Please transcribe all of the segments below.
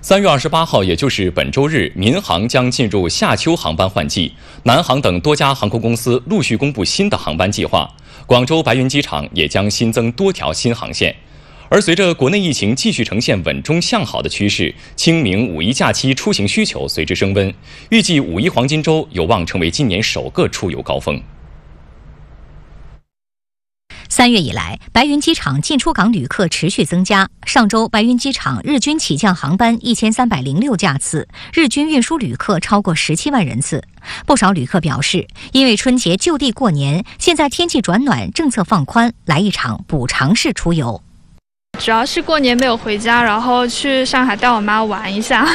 三月二十八号，也就是本周日，民航将进入夏秋航班换季。南航等多家航空公司陆续公布新的航班计划，广州白云机场也将新增多条新航线。而随着国内疫情继续呈现稳中向好的趋势，清明、五一假期出行需求随之升温，预计五一黄金周有望成为今年首个出游高峰。三月以来，白云机场进出港旅客持续增加。上周，白云机场日均起降航班一千三百零六架次，日均运输旅客超过十七万人次。不少旅客表示，因为春节就地过年，现在天气转暖，政策放宽，来一场补偿式出游。主要是过年没有回家，然后去上海带我妈玩一下。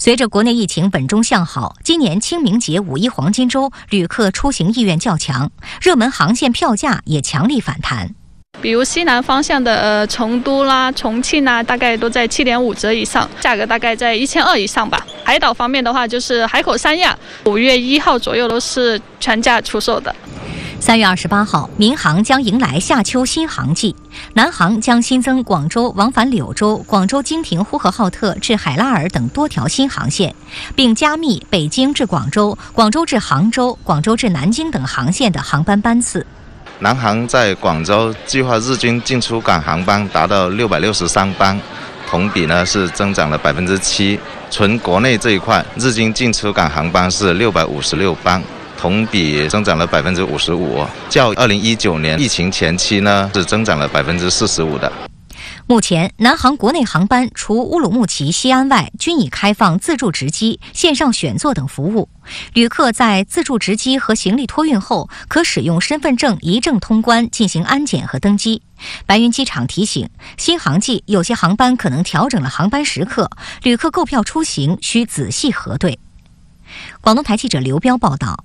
随着国内疫情稳中向好，今年清明节、五一黄金周旅客出行意愿较强，热门航线票价也强力反弹。比如西南方向的呃成都啦、重庆啦，大概都在七点五折以上，价格大概在一千二以上吧。海岛方面的话，就是海口、三亚，五月一号左右都是全价出售的。三月二十八号，民航将迎来夏秋新航季。南航将新增广州往返柳州、广州经停呼和浩特至海拉尔等多条新航线，并加密北京至广州、广州至杭州、广州至南京等航线的航班班次。南航在广州计划日均进出港航班达到六百六十三班，同比呢是增长了百分之七。纯国内这一块，日均进出港航班是六百五十六班。同比增长了百分之五十五，较二零一九年疫情前期呢是增长了百分之四十五的。目前，南航国内航班除乌鲁木齐、西安外，均已开放自助值机、线上选座等服务。旅客在自助值机和行李托运后，可使用身份证一证通关进行安检和登机。白云机场提醒，新航季有些航班可能调整了航班时刻，旅客购票出行需仔细核对。广东台记者刘彪报道。